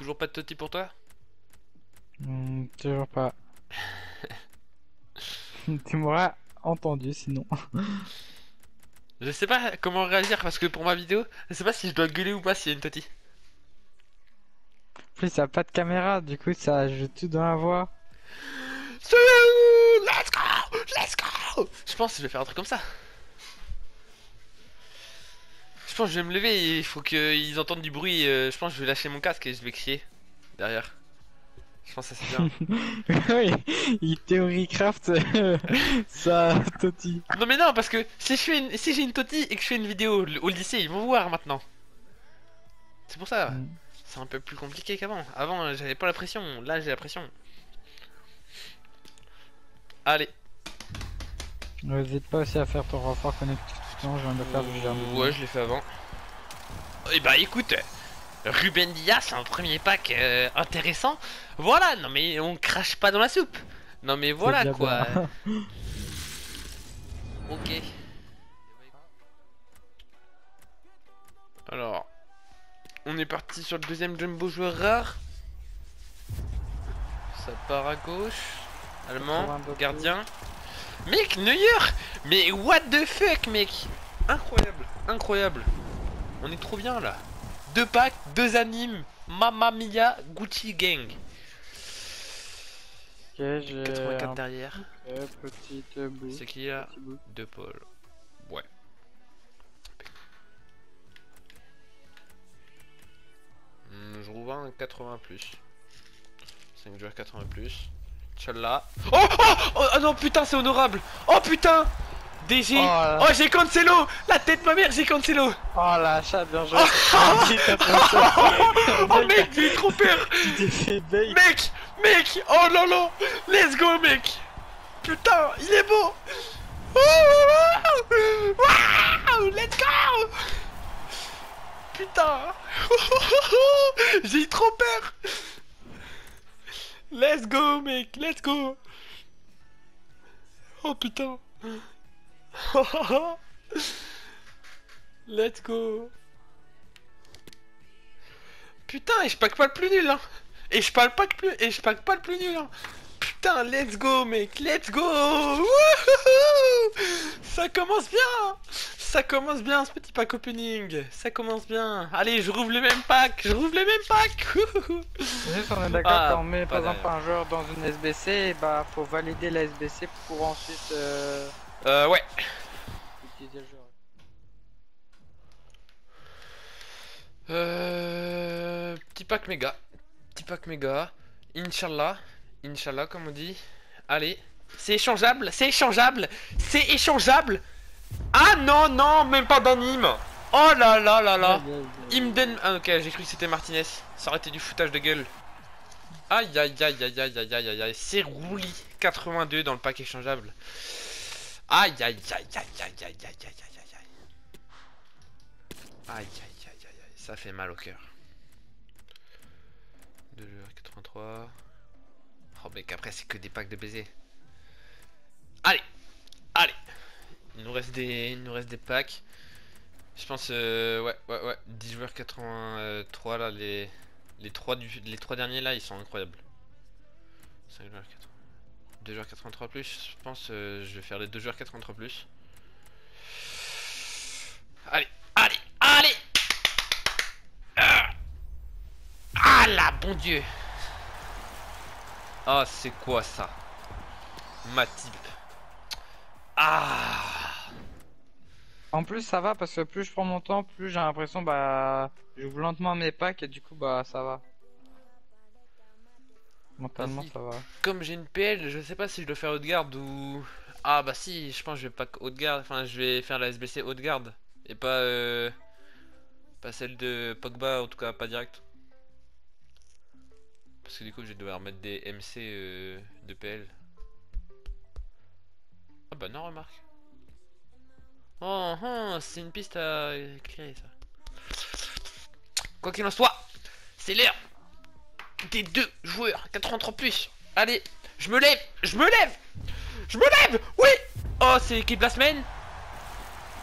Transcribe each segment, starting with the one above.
Toujours pas de Totti pour toi? Hmm, toujours pas. tu m'auras entendu sinon. Je sais pas comment réagir parce que pour ma vidéo, je sais pas si je dois gueuler ou pas s'il y a une Totti. En plus, ça a pas de caméra, du coup, ça ajoute tout dans la voix. Let's go Let's go Je pense que je vais faire un truc comme ça. Je pense que je vais me lever et il faut qu'ils entendent du bruit. euh, Je pense que je vais lâcher mon casque et je vais crier derrière. Je pense que ça c'est bien. oui, il théorie craft ça, Toti. non mais non parce que si je fais une... si j'ai une Totti et que je fais une vidéo au lycée, ils vont voir maintenant. C'est pour ça. Mm. C'est un peu plus compliqué qu'avant. Avant, euh, j'avais pas la pression. Là, j'ai la pression. Allez. N'hésite pas aussi à faire ton renfort je viens de. Ouais, je l'ai fait avant. Et bah écoute, Ruben Diaz, un premier pack euh, intéressant. Voilà, non mais on crache pas dans la soupe. Non mais voilà quoi. ok. Alors, on est parti sur le deuxième jumbo joueur rare. Ça part à gauche. Allemand, 82. gardien. Mec, Neuer Mais what the fuck, mec Incroyable, incroyable. On est trop bien là. Deux packs, deux animes. Mamma Mia, Gucci Gang. Ok, j'ai 84 un derrière. euh, bout. C'est qui là. De Paul. Ouais. Hmm, je rouvre un 80 plus. 5 joueurs 80 Oh, oh, oh ah non putain c'est honorable. Oh putain. DG. Oh Oh, j'ai Cancelo. La tête ma mère j'ai Cancelo. Oh la chatte, bien joué. Oh mec j'ai eu trop peur. Mec Mec. Oh là là. Let's go mec. Putain il est beau. Ouh, Waouh Let's go. Putain. J'ai eu trop peur Let's go mec Let's go. Oh putain. Let's go. Putain et je pack pas le plus nul hein. Et je parle pas que plus et je pack pas le plus nul hein. Putain let's go mec Let's go. Ça commence bien Ça commence bien ce petit pack opening Ça commence bien Allez je rouvre les mêmes packs Je rouvre les mêmes packs Juste, on est d'accord Ah, quand on met par pas exemple un joueur dans une SBC, bah faut valider la SBC pour ensuite euh, Euh ouais utiliser le joueur. Euh, petit pack méga. Petit pack méga. Inch'Allah. Inch'Allah, comme on dit. Allez. C'est échangeable. C'est échangeable. C'est échangeable. Ah non, non, même pas d'anime. Oh là là là là. Donne. Ah, ok, j'ai cru que c'était Martinez. Ça aurait été du foutage de gueule. Aïe aïe aïe aïe aïe aïe aïe aïe aïe. C'est Rouli 82 dans le pack échangeable. Aïe aïe aïe aïe aïe aïe aïe aïe aïe aïe aïe aïe. Aïe aïe aïe aïe aïe. Ça fait mal au cœur. 2 joueurs 83. Oh mec après c'est que des packs de baisers. Allez Allez Il nous reste des. Il nous reste des packs. Je pense euh, ouais ouais ouais 10 joueurs 83 là les les 3 du les trois derniers là ils sont incroyables. 5 joueurs 80 2 joueurs 83 plus, je pense euh, je vais faire les 2 joueurs 83 plus. Allez, allez, allez Ah Ah là, bon dieu Ah c'est quoi ça? Ma type. Ah En plus ça va parce que plus je prends mon temps, plus j'ai l'impression bah j'ouvre lentement mes packs et du coup bah ça va. Mentalement ça va. Comme j'ai une PL, je sais pas si je dois faire haute garde ou. Ah bah si, je pense que je vais pas haute garde, enfin je vais faire la SBC haute garde et pas euh... pas celle de Pogba en tout cas pas direct. Parce que du coup je vais devoir mettre des MC euh, de PL. Ah bah non remarque. Oh, oh c'est une piste à écrire ça. Quoi qu'il en soit, c'est l'heure des deux joueurs 83 plus. Allez, je me lève, je me lève, je me lève, oui. Oh, c'est l'équipe de la semaine.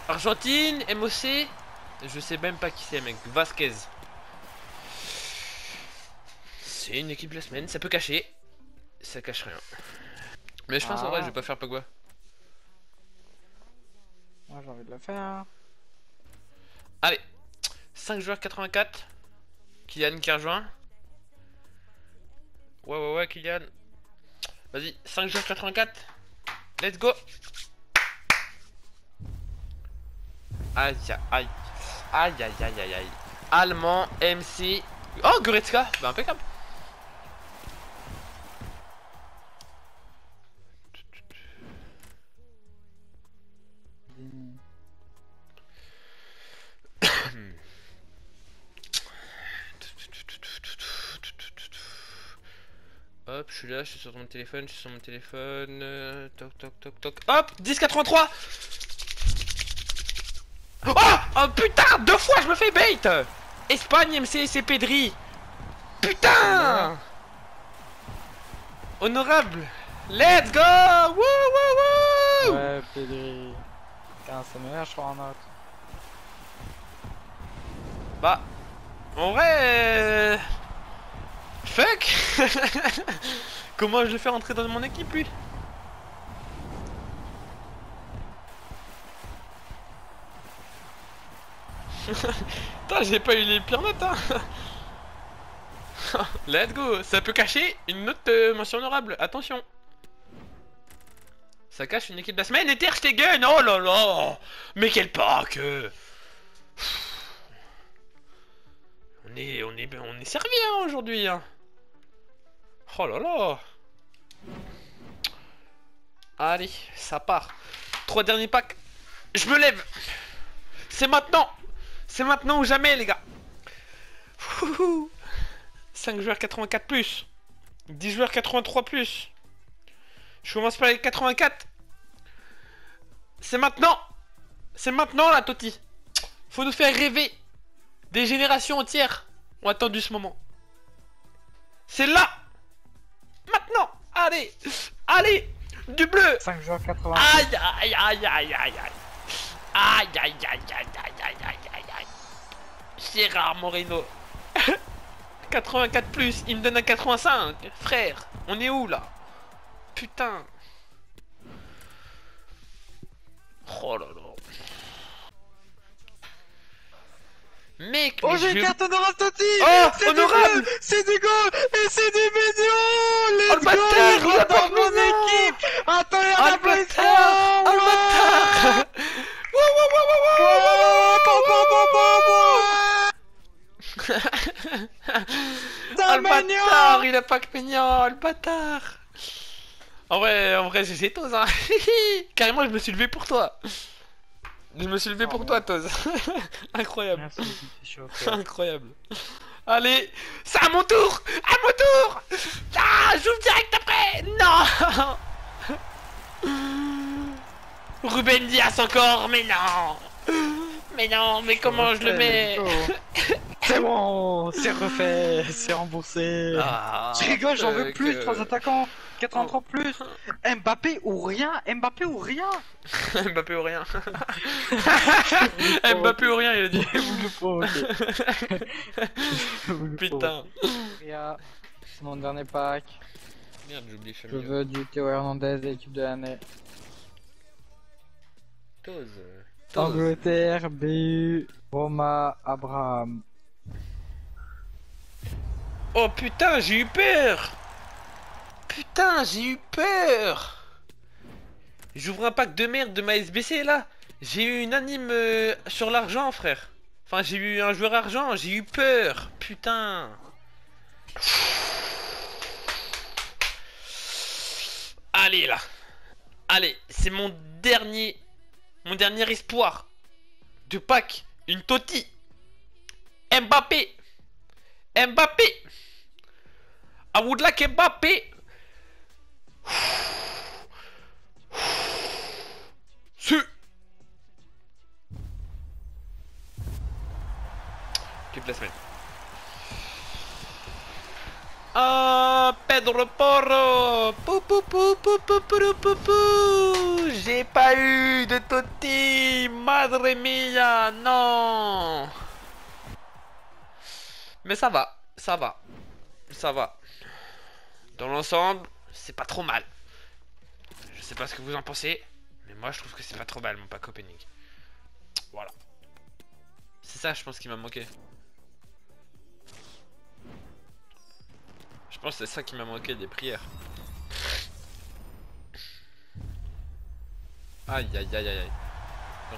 Argentine, MOC. Je sais même pas qui c'est, mec. Vasquez. c'est une équipe de la semaine, ça peut cacher. Ça cache rien. Mais je pense en vrai, Ah. je vais pas faire Pogba. Moi j'ai envie de le faire. Allez, 5 joueurs 84. Kylian qui rejoint. Ouais, ouais, ouais, Kylian. Vas-y, 5 joueurs 84. Let's go. Aïe. Aïe, aïe, aïe, aïe, aïe. Allemand, MC. Oh, Goretzka. Bah, impeccable. Je suis là, je suis sur mon téléphone, je suis sur mon téléphone. euh, toc, toc, toc, toc. Hop, 1083 Oh Oh putain Deux fois je me fais bait Espagne, MC, c'est Pedri Putain Honorable Let's go Wouh, wouh, wouh Ouais, Pedri. 15 c'est meilleur, je crois, en note. Bah, en vrai... euh, Comment je le fais rentrer dans mon équipe, lui? Putain, j'ai pas eu les pires notes, hein. Let's go. Ça peut cacher une note euh, mention honorable, attention. Ça cache une équipe de la semaine. Et Ter Stegen Oh là là. Mais quel pack euh. On est, on est, on est servi hein, aujourd'hui hein. Oh là là. Allez, ça part. Trois derniers packs. Je me lève. C'est maintenant. C'est maintenant ou jamais les gars. 5 joueurs 84 plus. 10 joueurs 83 plus. Je commence par les 84 C'est maintenant. C'est maintenant la Toti Faut nous faire rêver Des générations entières. Ont attendu ce moment. C'est là Allez Allez Du bleu 5 joueurs 80. Aïe aïe aïe aïe aïe aïe Aïe aïe aïe aïe aïe aïe aïe aïe aïe Gérard Moreno 84 plus, il me donne un 85 Frère, on est où là Putain Oh là là Mec, Oh, j'ai une carte honorable Toti Oh, C'est du honorable C'est du goal Et c'est du million Let's Oh, le bâtard, go il a mon équipe. Attends, il y plus bâtard Oh le bâtard bâtard, il a pas que mignon, oh, le bâtard En vrai, en vrai, j'ai Toz, hein. Carrément, je me suis levé pour toi Je me suis levé Oh, pour toi, Toz. Incroyable. Merci, c'est chaud. Incroyable. Allez, c'est à mon tour À mon tour. Ah, j'ouvre direct après. Non. Ruben Diaz encore, mais non. Mais non, mais comment je le mets C'est bon, c'est refait, c'est remboursé. Ah, Je rigole, j'en veux plus, trois attaquants, 83 plus. Mbappé ou rien, Mbappé ou rien. Mbappé ou rien Mbappé ou rien, il a dit Vous le. Putain c'est mon dernier pack. Merde, j'oublie Je Fabio veux du Théo Hernandez, l'équipe de l'année. Toz Angleterre, BU, Roma, Abraham. Oh putain, j'ai eu peur Putain, j'ai eu peur. J'ouvre un pack de merde de ma SBC là. J'ai eu une anime euh, sur l'argent frère. Enfin j'ai eu un joueur argent, j'ai eu peur. Putain. Allez là. Allez, c'est mon dernier Mon dernier espoir De pack. Une Toti. Mbappé. Mbappé. I would like Mbappé Su Clip de la semaine. Ah, Pedro Porro Pou, pou, pou, pou, pou, pou, pou, pou. J'ai pas eu de Totti Madre mia Non Mais ça va, ça va. ça va. Dans l'ensemble, c'est pas trop mal. Je sais pas ce que vous en pensez, mais moi je trouve que c'est pas trop mal mon pack opening. Voilà. C'est ça, je pense, qui m'a manqué. Je pense que c'est ça qui m'a manqué des prières. Aïe aïe aïe aïe.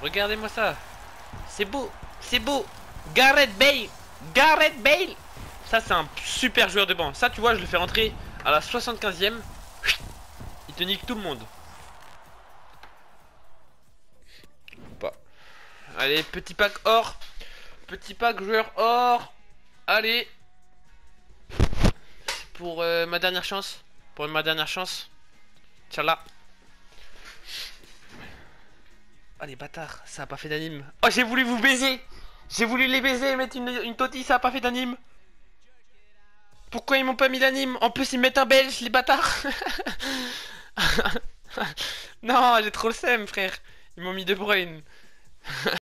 Regardez-moi ça. C'est beau, c'est beau. Gareth Bale, Gareth Bale. Ça c'est un super joueur de banc. Ça tu vois, je le fais rentrer à la 75e. Il nique tout le monde. Pas. Allez, petit pack or. Petit pack joueur or. Allez. Pour euh, ma dernière chance. Pour ma dernière chance. Tchala. Oh les bâtards, ça a pas fait d'anime. Oh j'ai voulu vous baiser J'ai voulu les baiser et mettre une, une ça a pas fait d'anime. Pourquoi ils m'ont pas mis d'anime? En plus ils mettent un belge, les bâtards Non, j'ai trop le seum frère. Ils m'ont mis De Bruyne.